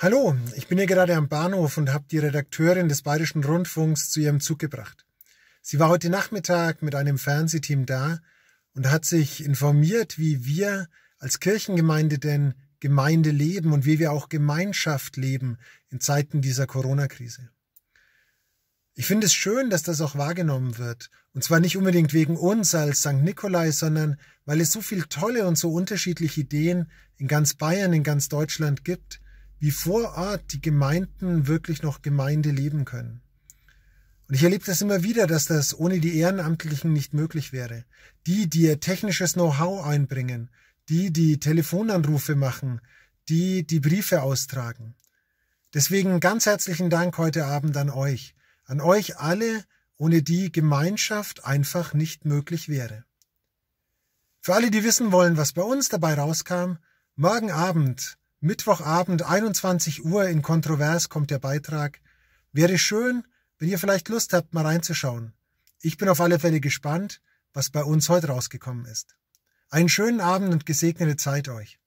Hallo, ich bin hier gerade am Bahnhof und habe die Redakteurin des Bayerischen Rundfunks zu ihrem Zug gebracht. Sie war heute Nachmittag mit einem Fernsehteam da und hat sich informiert, wie wir als Kirchengemeinde denn Gemeinde leben und wie wir auch Gemeinschaft leben in Zeiten dieser Corona-Krise. Ich finde es schön, dass das auch wahrgenommen wird. Und zwar nicht unbedingt wegen uns als St. Nikolai, sondern weil es so viel tolle und so unterschiedliche Ideen in ganz Bayern, in ganz Deutschland gibt, wie vor Ort die Gemeinden wirklich noch Gemeinde leben können. Und ich erlebe das immer wieder, dass das ohne die Ehrenamtlichen nicht möglich wäre. Die, die ihr technisches Know-how einbringen, die, die Telefonanrufe machen, die, die Briefe austragen. Deswegen ganz herzlichen Dank heute Abend an euch, an euch alle, ohne die Gemeinschaft einfach nicht möglich wäre. Für alle, die wissen wollen, was bei uns dabei rauskam, morgen Abend Mittwochabend 21 Uhr in Kontrovers kommt der Beitrag. Wäre schön, wenn ihr vielleicht Lust habt, mal reinzuschauen. Ich bin auf alle Fälle gespannt, was bei uns heute rausgekommen ist. Einen schönen Abend und gesegnete Zeit euch.